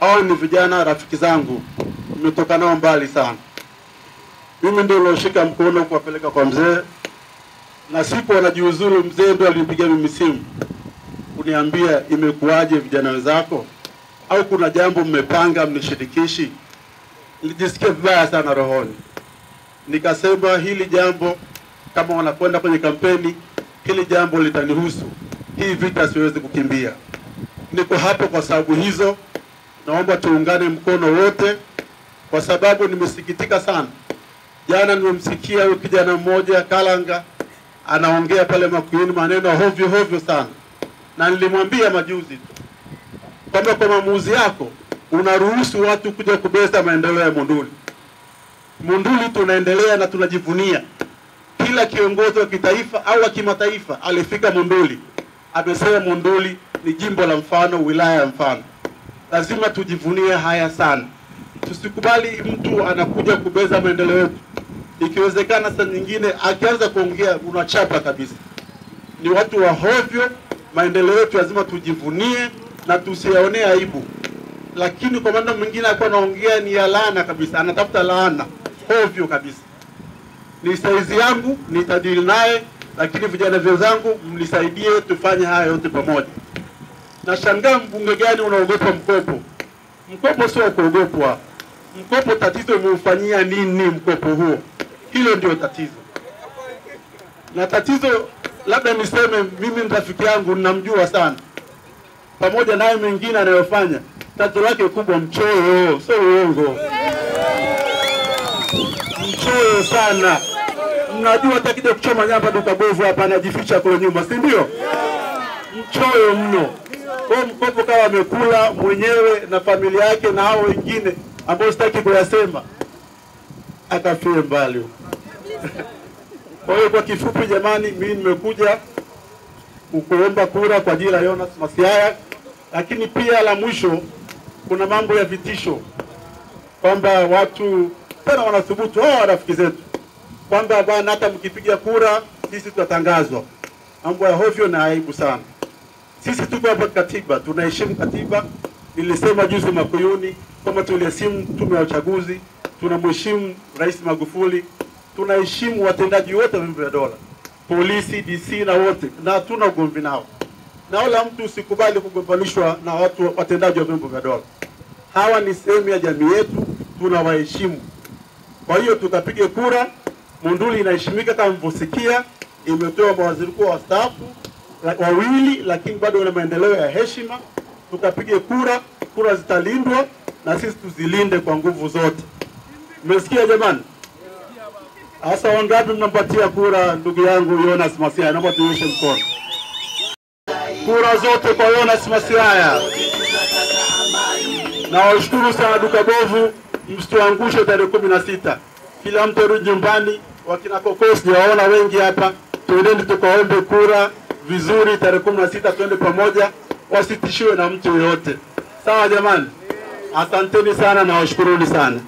Hawa ni vijana rafiki zangu, nimetoka nao mbali sana. Mimi ndio nilioshika mkono kuwapeleka kwa mzee, na siku wanajiuzuru, mzee ndio alinipigia mimi simu kuniambia imekuwaje vijana wenzako, au kuna jambo mmepanga mnishirikishi. Nilijisikia vibaya sana rohoni, nikasema hili jambo kama wanakwenda kwenye kampeni, hili jambo litanihusu, hii vita siwezi kukimbia. Niko hapo kwa sababu hizo, naomba tuungane mkono wote, kwa sababu nimesikitika sana. Jana nimemsikia huyo kijana mmoja Kalanga anaongea pale Makuyuni maneno hovyo hovyo sana, na nilimwambia majuzi tu kwamba kwa maamuzi yako unaruhusu watu kuja kubeza maendeleo ya Monduli. Monduli tunaendelea na tunajivunia. Kila kiongozi wa kitaifa au wa kimataifa alifika Monduli amesema Monduli ni jimbo la mfano, wilaya ya mfano. Lazima tujivunie haya sana, tusikubali mtu anakuja kubeza maendeleo yetu. Ikiwezekana saa nyingine akianza kuongea unachapa kabisa. Ni watu wa hovyo. Maendeleo yetu lazima tujivunie na tusiyaonee aibu, lakini kwa maana mwingine alikuwa anaongea ni ya laana kabisa, anatafuta laana hovyo kabisa. Ni saizi yangu, nitadili naye, lakini vijana wenzangu, mlisaidie, tufanye haya yote pamoja. Nashangaa mbunge gani unaogopa mkopo? Mkopo sio wa kuogopwa. Mkopo tatizo umeufanyia nini mkopo huo? Hilo ndio tatizo, na tatizo labda niseme mimi ni rafiki yangu ninamjua sana, pamoja naye mengine anayofanya, tatizo lake kubwa mchoyo, sio uongo, mchoyo sana. Mnajua hata kija kuchoma nyamba duka bovu hapa anajificha kule nyuma, si ndio? Mchoyo mno. Kwa mkopo kama amekula mwenyewe na familia yake na hao wengine ambao sitaki kuyasema, akafie mbali. Kwa hiyo kwa kifupi, jamani, mimi nimekuja kukuomba kura kwa ajili ya Jonas Masiaya, lakini pia la mwisho, kuna mambo ya vitisho kwamba watu tena wanathubutu hao rafiki zetu kwamba bwana, hata mkipiga kura sisi tutatangazwa. Mambo ya hovyo na aibu sana. Sisi tuko hapa katiba, tunaheshimu katiba. Nilisema juzi Makuyuni kwamba tuliheshimu tume ya uchaguzi, tunamheshimu Rais Magufuli, tunaheshimu watendaji wote wa vyombo vya dola, polisi, DC na wote, na hatuna ugomvi nao, na wala mtu usikubali kugombanishwa na watu watendaji wa vyombo vya dola. Hawa ni sehemu ya jamii yetu, tunawaheshimu. Kwa hiyo tukapige kura. Monduli inaheshimika kama mvosikia, imetoa mawaziri kuu wastaafu wawili, lakini bado na maendeleo ya heshima. Tukapige kura, kura zitalindwa na sisi tuzilinde kwa nguvu zote. Mmesikia jamani? Hasa wangapi mnampatia kura ndugu yangu Jonas Masiaya? Naomba tunyoshe mkono. Kura zote kwa Jonas Masiaya. Na washukuru sana duka bovu, msituangushe tarehe kumi na sita. Kila mtu arudi nyumbani. Wakina Kokoo sijawaona wengi hapa, tuendeni tukaombe kura vizuri tarehe kumi na sita, tuende pamoja, wasitishiwe na mtu yoyote. Sawa jamani, asanteni sana na washukuruni sana.